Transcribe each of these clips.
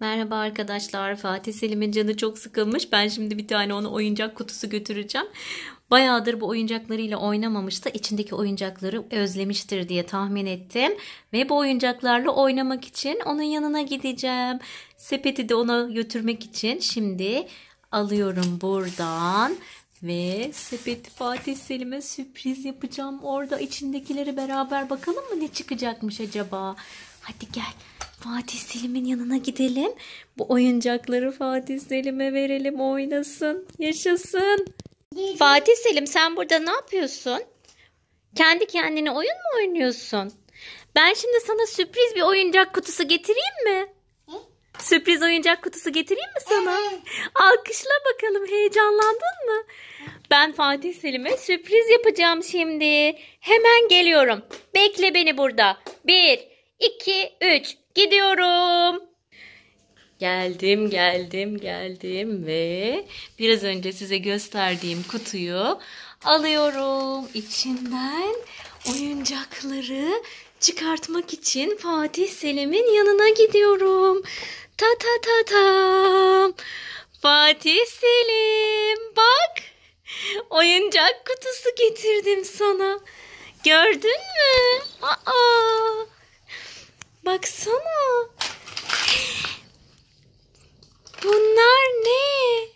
Merhaba arkadaşlar. Fatih Selim'in canı çok sıkılmış. Ben şimdi bir tane ona oyuncak kutusu götüreceğim. Bayağıdır bu oyuncaklarıyla oynamamıştı. İçindeki oyuncakları özlemiştir diye tahmin ettim. Ve bu oyuncaklarla oynamak için onun yanına gideceğim. Sepeti de ona götürmek için şimdi alıyorum buradan. Ve sepeti Fatih Selim'e sürpriz yapacağım. Orada içindekileri beraber bakalım mı ne çıkacakmış acaba? Hadi gel Fatih Selim'in yanına gidelim. Bu oyuncakları Fatih Selim'e verelim oynasın. Yaşasın. Fatih Selim sen burada ne yapıyorsun? Kendi kendine oyun mu oynuyorsun? Ben şimdi sana sürpriz bir oyuncak kutusu getireyim mi? Sürpriz oyuncak kutusu getireyim mi sana? Alkışla bakalım heyecanlandın mı? Ben Fatih Selim'e sürpriz yapacağım şimdi. Hemen geliyorum. Bekle beni burada. Bir, iki, üç. Gidiyorum. Geldim, geldim, geldim ve biraz önce size gösterdiğim kutuyu alıyorum. İçinden oyuncakları çıkartmak için Fatih Selim'in yanına gidiyorum. Ta ta ta tam. Fatih Selim bak. Oyuncak kutusu getirdim sana. Gördün mü? Aa! Baksana. Bunlar ne?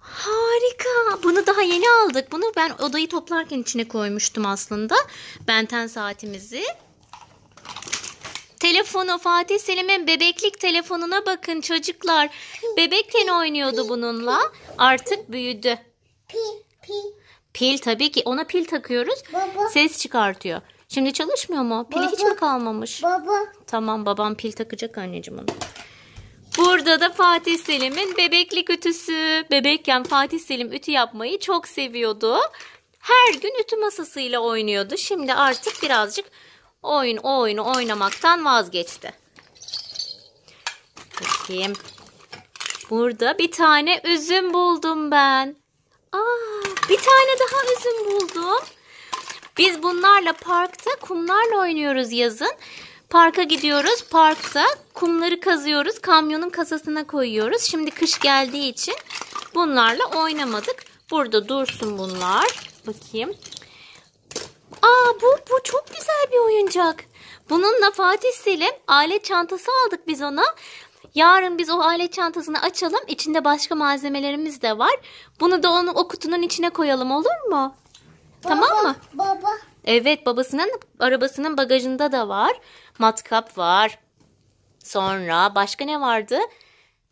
Harika. Bunu daha yeni aldık. Bunu ben odayı toplarken içine koymuştum aslında. Benten saatimizi. Telefonu Fatih Selim'in bebeklik telefonuna bakın çocuklar. Bebekken oynuyordu bununla. Artık büyüdü. Pi pi Pil tabii ki ona pil takıyoruz. baba Ses çıkartıyor. Şimdi çalışmıyor mu? Pili hiç mi kalmamış? baba Tamam babam pil takacak anneciğim onu. Burada da Fatih Selim'in bebeklik ütüsü. Bebekken Fatih Selim ütü yapmayı çok seviyordu. Her gün ütü masasıyla oynuyordu. Şimdi artık birazcık oyun o oyunu oynamaktan vazgeçti. Bakayım. Burada bir tane üzüm buldum ben. Aa, bir tane daha üzüm buldum. Biz bunlarla parkta kumlarla oynuyoruz yazın. Parka gidiyoruz. Parkta kumları kazıyoruz. Kamyonun kasasına koyuyoruz. Şimdi kış geldiği için bunlarla oynamadık. Burada dursun bunlar. Bakayım. Aa bu bu çok güzel bir oyuncak. Bununla Fatih Selim alet çantası aldık biz ona. Yarın biz o alet çantasını açalım. İçinde başka malzemelerimiz de var. Bunu da onu o kutunun içine koyalım olur mu? Tamam mı? baba Evet babasının arabasının bagajında da var. Matkap var. Sonra başka ne vardı?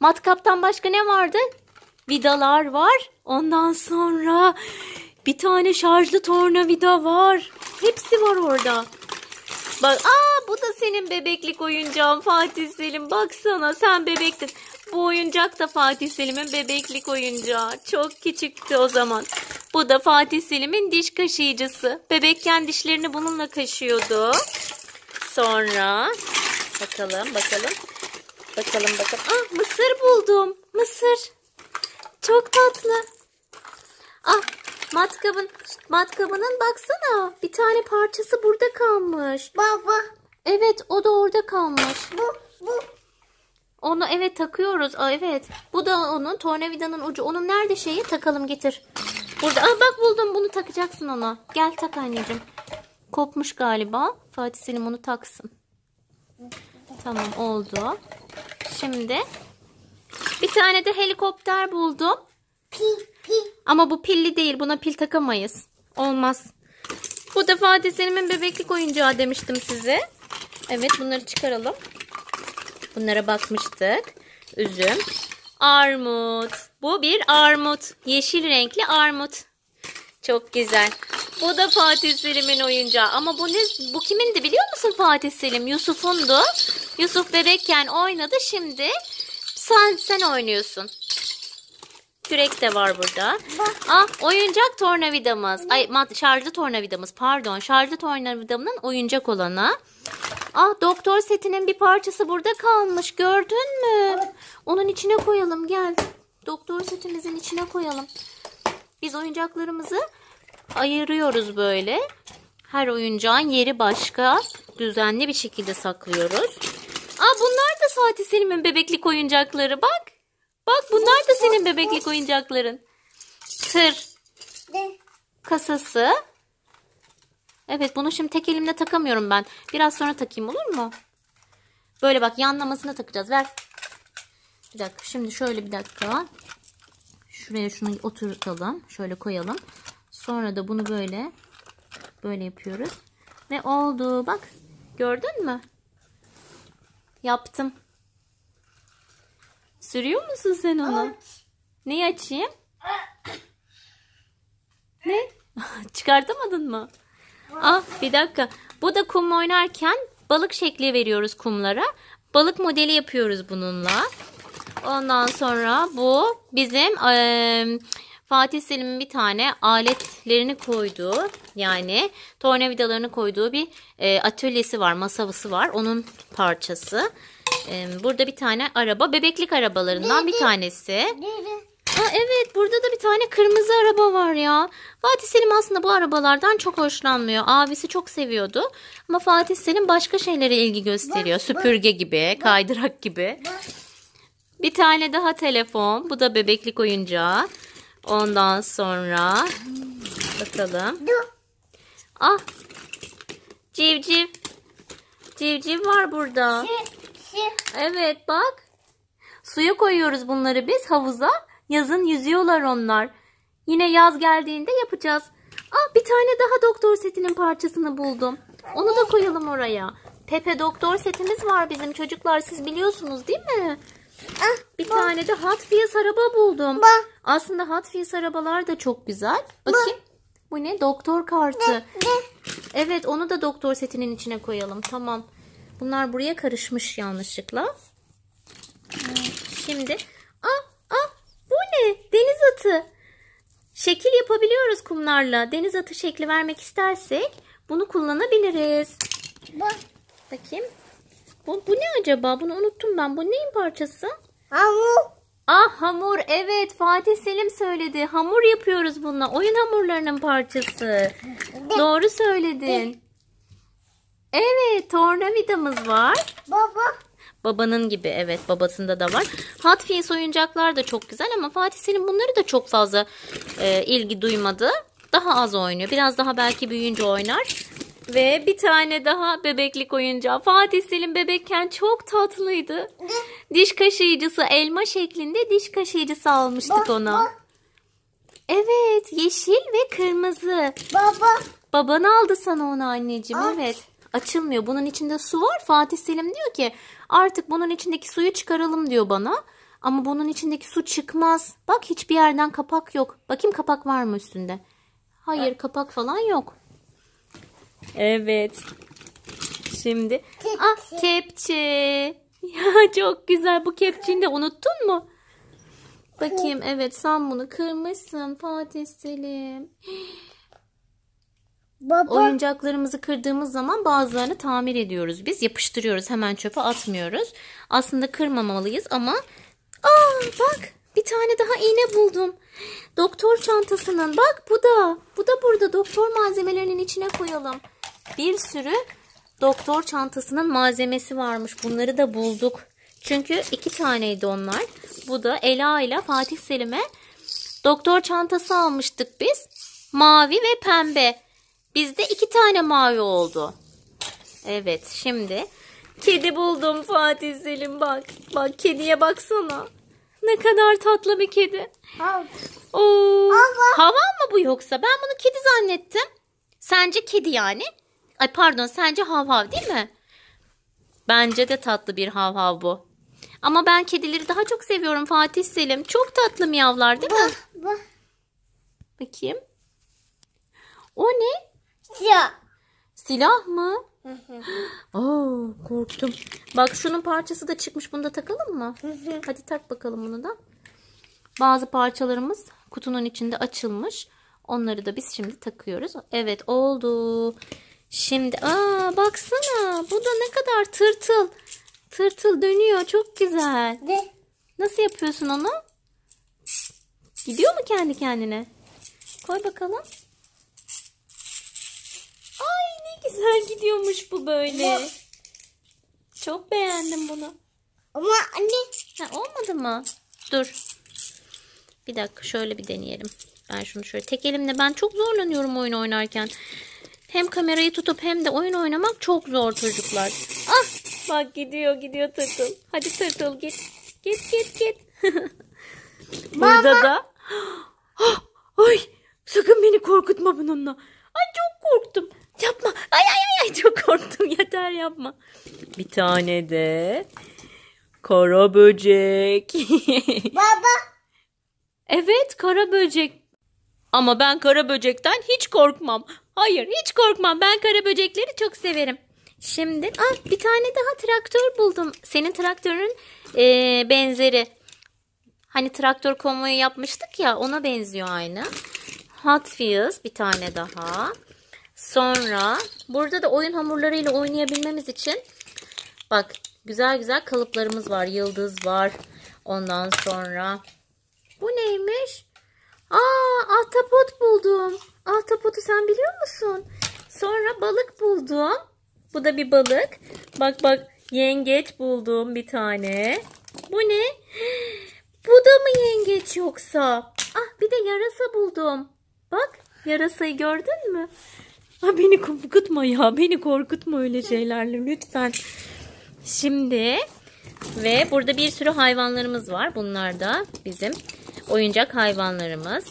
Matkaptan başka ne vardı? Vidalar var. Ondan sonra bir tane şarjlı tornavida var. Hepsi var orada. Bak aa bu da senin bebeklik oyuncağın Fatih Selim. Baksana sen bebektin. Bu oyuncak da Fatih Selim'in bebeklik oyuncağı. Çok küçüktü o zaman. Bu da Fatih Selim'in diş kaşıyıcısı. Bebekken dişlerini bununla kaşıyordu. Sonra bakalım bakalım. Bakalım bakalım. Ah mısır buldum. Mısır. Çok tatlı. Ah matkabın matkabının baksana. Bir tane parçası burada kalmış. baba Evet o da orada kalmış. bu bu Onu evet takıyoruz. Aa, evet. Bu da onun tornavidanın ucu. Onun nerede şeyi? Takalım getir. Burada. Aa, bak buldum bunu takacaksın ona. Gel tak anneciğim. Kopmuş galiba. Fatih Selim onu taksın. Tamam oldu. Şimdi bir tane de helikopter buldum. Ama bu pilli değil. Buna pil takamayız. Olmaz. Bu da Fatih Selim'in bebeklik oyuncağı demiştim size. Evet bunları çıkaralım. Bunlara bakmıştık. Üzüm. Armut. Bu bir armut. Yeşil renkli armut. Çok güzel. Bu da Fatih Selim'in oyuncağı. Ama bu ne? Bu kimindi biliyor musun Fatih Selim? Yusuf'undu. Yusuf bebekken oynadı. Şimdi sen sen oynuyorsun. Kürek de var burada. Bak. Ah oyuncak tornavidamız. Ay şarjlı tornavidamız pardon. Şarjlı tornavidamın oyuncak olanı. Ah doktor setinin bir parçası burada kalmış. Gördün mü? Onun içine koyalım gel. Doktor setimizin içine koyalım. Biz oyuncaklarımızı ayırıyoruz böyle. Her oyuncağın yeri başka. Düzenli bir şekilde saklıyoruz. Aa bunlar da Fatih Selim'in bebeklik oyuncakları bak. Bak bunlar da senin bebeklik oyuncakların. Tır kasası. Evet bunu şimdi tek elimle takamıyorum ben. Biraz sonra takayım olur mu? Böyle bak yanlamasına takacağız. Ver. Bir dakika şimdi şöyle bir dakika. Şuraya şunu oturtalım. Şöyle koyalım. Sonra da bunu böyle böyle yapıyoruz. Ve oldu. Bak. Gördün mü? Yaptım. Sürüyor musun sen onu? Neyi açayım? Ne? Çıkartamadın mı? Ah bir dakika. Bu da kum oynarken balık şekli veriyoruz kumlara. Balık modeli yapıyoruz bununla. Ondan sonra bu bizim eee, Fatih Selim'in bir tane aletlerini koyduğu yani tornavidalarını koyduğu bir eee, atölyesi var, masası var. Onun parçası. Eee, burada bir tane araba, bebeklik arabalarından bir tanesi. Aa, evet burada da bir tane kırmızı araba var ya. Fatih Selim aslında bu arabalardan çok hoşlanmıyor. Abisi çok seviyordu. Ama Fatih Selim başka şeylere ilgi gösteriyor. Süpürge gibi, kaydırak gibi. Bir tane daha telefon. Bu da bebeklik oyuncağı. Ondan sonra bakalım. Ah civciv. Civciv var burada. Evet bak. Suya koyuyoruz bunları biz havuza. Yazın yüzüyorlar onlar. Yine yaz geldiğinde yapacağız. Ah bir tane daha doktor setinin parçasını buldum. Onu da koyalım oraya. Pepe doktor setimiz var bizim çocuklar siz biliyorsunuz değil mi? Ah. Bir tane de Hot Wheels araba buldum. Bak. Aslında Hot Wheels arabalar da çok güzel. Bakayım. Bu ne? Doktor kartı. De. Evet onu da doktor setinin içine koyalım. Tamam. Bunlar buraya karışmış yanlışlıkla. Şimdi ah ah bu ne? Deniz atı. Şekil yapabiliyoruz kumlarla. Deniz atı şekli vermek istersek bunu kullanabiliriz. Bak. Bakayım. Bu, bu ne acaba? Bunu unuttum ben. Bu neyin parçası? Hamur. Ah hamur. Evet Fatih Selim söyledi. Hamur yapıyoruz bununla. Oyun hamurlarının parçası. Doğru söyledin. Evet tornavidamız var. Baba. Babanın gibi evet babasında da var. Hot Wheels oyuncaklar da çok güzel ama Fatih Selim bunları da çok fazla e, ilgi duymadı. Daha az oynuyor. Biraz daha belki büyüyünce oynar. Ve bir tane daha bebeklik oyuncağı. Fatih Selim bebekken çok tatlıydı. Diş kaşıyıcısı elma şeklinde diş kaşıyıcısı almıştık Bak, ona. Evet yeşil ve kırmızı. Baba. Baban aldı sana onu anneciğim Aç. evet. Açılmıyor. Bunun içinde su var. Fatih Selim diyor ki artık bunun içindeki suyu çıkaralım diyor bana. Ama bunun içindeki su çıkmaz. Bak hiçbir yerden kapak yok. Bakayım kapak var mı üstünde? Hayır kapak falan yok. Evet. Şimdi ah kepçe. Ya çok güzel. Bu kepçeyi de unuttun mu? Bakayım evet sen bunu kırmışsın Fatih Selim. Baba. Oyuncaklarımızı kırdığımız zaman bazılarını tamir ediyoruz biz. Yapıştırıyoruz hemen çöpe atmıyoruz. Aslında kırmamalıyız ama aa bak bir tane daha iğne buldum. Doktor çantasının bak bu da bu da burada doktor malzemelerinin içine koyalım. Bir sürü doktor çantasının malzemesi varmış. Bunları da bulduk. Çünkü iki taneydi onlar. Bu da Ela ile Fatih Selim'e doktor çantası almıştık biz. Mavi ve pembe. Bizde iki tane mavi oldu. Evet şimdi kedi buldum Fatih Selim bak. Bak kediye baksana. Ne kadar tatlı bir kedi. Hav. Oo. Hava. Havan mı bu yoksa? Ben bunu kedi zannettim. Sence kedi yani? Ay pardon sence hav hav değil mi? Bence de tatlı bir hav hav bu. Ama ben kedileri daha çok seviyorum Fatih Selim. Çok tatlı miyavlar değil mi? Bak. Bakayım. O ne? Ya. Silah mı? Aa, korktum. Bak şunun parçası da çıkmış. Bunu da takalım mı? Hadi tak bakalım bunu da. Bazı parçalarımız kutunun içinde açılmış. Onları da biz şimdi takıyoruz. Evet oldu. Şimdi aa baksana. Bu da ne kadar tırtıl. Tırtıl dönüyor. Çok güzel. De. Nasıl yapıyorsun onu? Gidiyor mu kendi kendine? Koy bakalım. Ay ne güzel gidiyormuş bu böyle. Çok beğendim bunu. Ama anne. Ha, olmadı mı? Dur. Bir dakika şöyle bir deneyelim. Ben şunu şöyle tek elimle ben çok zorlanıyorum oyun oynarken. Hem kamerayı tutup hem de oyun oynamak çok zor çocuklar. Ah bak gidiyor gidiyor tırtıl. Hadi tırtıl git. Git git git. Burada da Ah, ay sakın beni korkutma bununla. Ay çok korktum. Yapma. Ay ay ay ay çok korktum. Yeter yapma. Bir tane de kara böcek. Baba. evet kara böcek. Ama ben kara böcekten hiç korkmam. Hayır hiç korkmam. Ben kara böcekleri çok severim. Şimdi ah, bir tane daha traktör buldum. Senin traktörün eee, benzeri. Hani traktör konvoyu yapmıştık ya ona benziyor aynı. Hot Wheels bir tane daha. Sonra burada da oyun hamurlarıyla oynayabilmemiz için bak güzel güzel kalıplarımız var. Yıldız var. Ondan sonra bu neymiş? Aa ahtapot buldum. Ahtapotu sen biliyor musun? Sonra balık buldum. Bu da bir balık. Bak bak yengeç buldum bir tane. Bu ne? Bu da mı yengeç yoksa? Ah bir de yarasa buldum. Bak yarasayı gördün mü? Ha, beni korkutma ya. Beni korkutma öyle şeylerle lütfen. Şimdi ve burada bir sürü hayvanlarımız var. Bunlar da bizim oyuncak hayvanlarımız.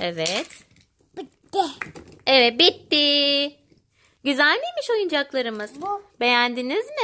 Evet. Bitti. Evet bitti. Güzel miymiş oyuncaklarımız? Bu. Beğendiniz mi?